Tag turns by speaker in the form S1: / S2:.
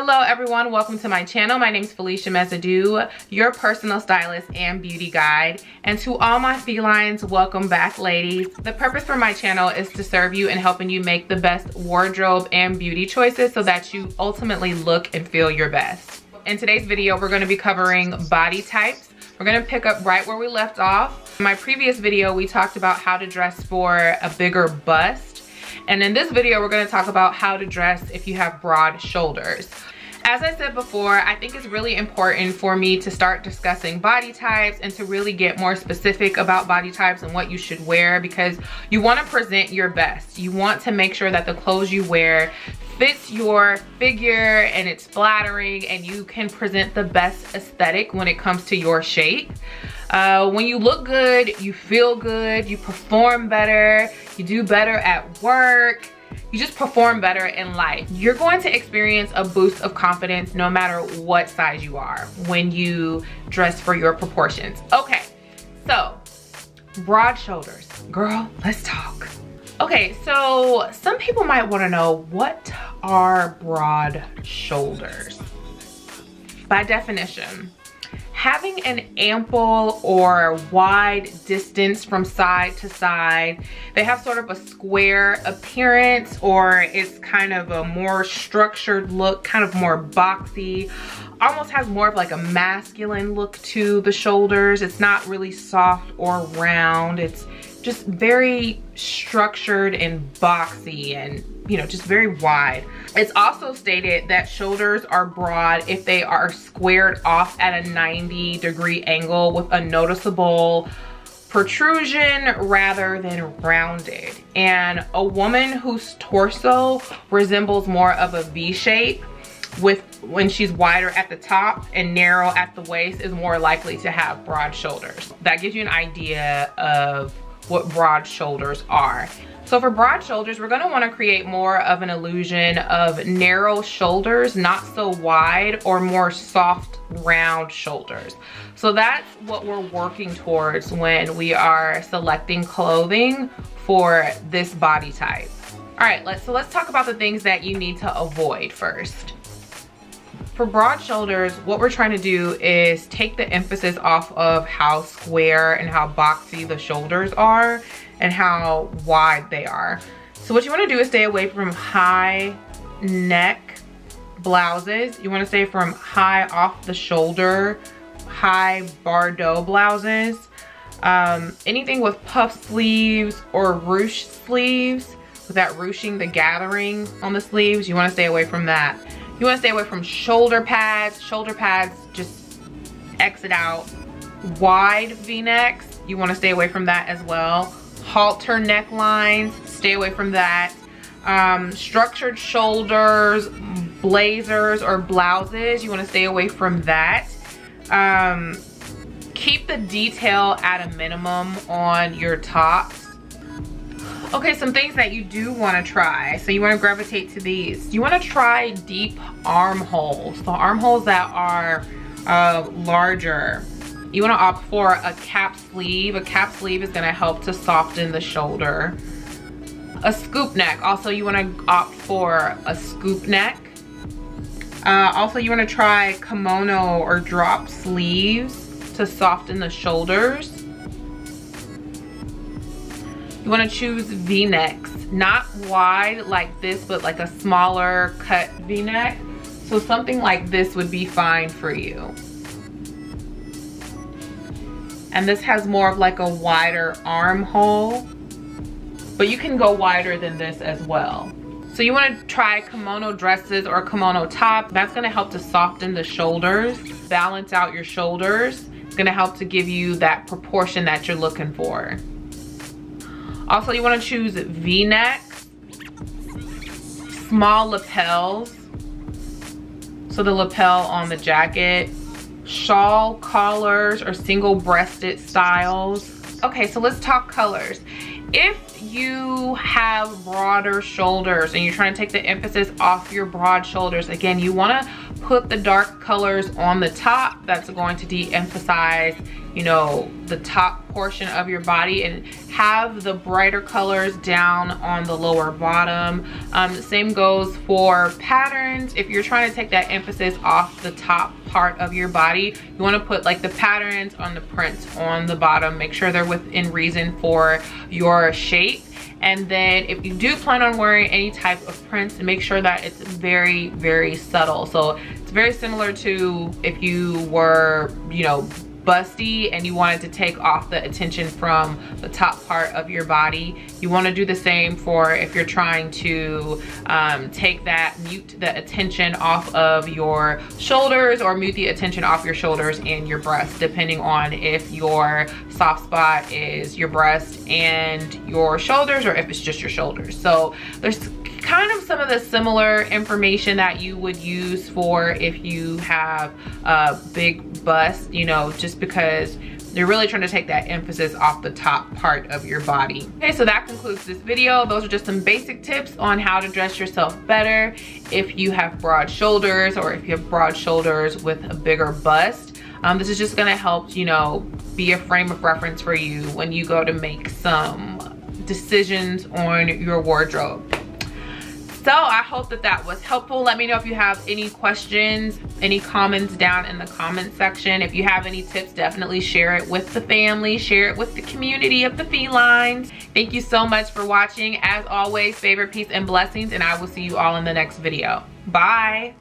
S1: Hello everyone, welcome to my channel. My name is Felicia Mesadieu, your personal stylist and beauty guide. And to all my felines, welcome back ladies. The purpose for my channel is to serve you in helping you make the best wardrobe and beauty choices so that you ultimately look and feel your best. In today's video, we're gonna be covering body types. We're gonna pick up right where we left off. In my previous video, we talked about how to dress for a bigger bust and in this video, we're gonna talk about how to dress if you have broad shoulders. As I said before, I think it's really important for me to start discussing body types and to really get more specific about body types and what you should wear because you wanna present your best. You want to make sure that the clothes you wear fits your figure and it's flattering and you can present the best aesthetic when it comes to your shape. Uh, when you look good, you feel good, you perform better, you do better at work, you just perform better in life. You're going to experience a boost of confidence no matter what size you are when you dress for your proportions. Okay, so broad shoulders. Girl, let's talk. Okay, so some people might wanna know what are broad shoulders? By definition, having an ample or wide distance from side to side. They have sort of a square appearance or it's kind of a more structured look, kind of more boxy. Almost has more of like a masculine look to the shoulders. It's not really soft or round. It's just very structured and boxy and you know just very wide. It's also stated that shoulders are broad if they are squared off at a 90 degree angle with a noticeable protrusion rather than rounded. And a woman whose torso resembles more of a v shape with when she's wider at the top and narrow at the waist is more likely to have broad shoulders. That gives you an idea of what broad shoulders are. So for broad shoulders, we're gonna wanna create more of an illusion of narrow shoulders, not so wide, or more soft, round shoulders. So that's what we're working towards when we are selecting clothing for this body type. All right, let's, so let's talk about the things that you need to avoid first. For broad shoulders, what we're trying to do is take the emphasis off of how square and how boxy the shoulders are and how wide they are. So what you wanna do is stay away from high neck blouses. You wanna stay from high off the shoulder, high Bardot blouses. Um, anything with puff sleeves or ruche sleeves, without ruching the gathering on the sleeves, you wanna stay away from that. You wanna stay away from shoulder pads. Shoulder pads, just exit out. Wide v-necks, you wanna stay away from that as well. Halter necklines, stay away from that. Um, structured shoulders, blazers or blouses, you wanna stay away from that. Um, keep the detail at a minimum on your tops Okay, some things that you do wanna try. So you wanna gravitate to these. You wanna try deep armholes. So armholes that are uh, larger. You wanna opt for a cap sleeve. A cap sleeve is gonna help to soften the shoulder. A scoop neck. Also, you wanna opt for a scoop neck. Uh, also, you wanna try kimono or drop sleeves to soften the shoulders. You wanna choose V-necks, not wide like this, but like a smaller cut V-neck. So something like this would be fine for you. And this has more of like a wider armhole, but you can go wider than this as well. So you wanna try kimono dresses or kimono top. That's gonna help to soften the shoulders, balance out your shoulders. It's gonna help to give you that proportion that you're looking for. Also, you wanna choose V-neck, small lapels. So the lapel on the jacket, shawl collars or single breasted styles. Okay, so let's talk colors. If you have broader shoulders and you're trying to take the emphasis off your broad shoulders, again, you wanna put the dark colors on the top. That's going to de-emphasize, you know, the top portion of your body and have the brighter colors down on the lower bottom. Um, the same goes for patterns. If you're trying to take that emphasis off the top part of your body, you wanna put like the patterns on the prints on the bottom. Make sure they're within reason for your shape. And then if you do plan on wearing any type of prints, make sure that it's very, very subtle. So it's very similar to if you were, you know, busty and you wanted to take off the attention from the top part of your body. You wanna do the same for if you're trying to um, take that, mute the attention off of your shoulders or mute the attention off your shoulders and your breast, depending on if your soft spot is your breast and your shoulders or if it's just your shoulders. So there's kind of some of the similar information that you would use for if you have a big bust, you know, just because you're really trying to take that emphasis off the top part of your body. Okay, so that concludes this video. Those are just some basic tips on how to dress yourself better if you have broad shoulders or if you have broad shoulders with a bigger bust. Um, this is just gonna help, you know, be a frame of reference for you when you go to make some decisions on your wardrobe so i hope that that was helpful. Let me know if you have any questions any comments down in the comment section. If you have any tips definitely share it with the family share it with the community of the felines. Thank you so much for watching. As always favorite peace and blessings and i will see you all in the next video. Bye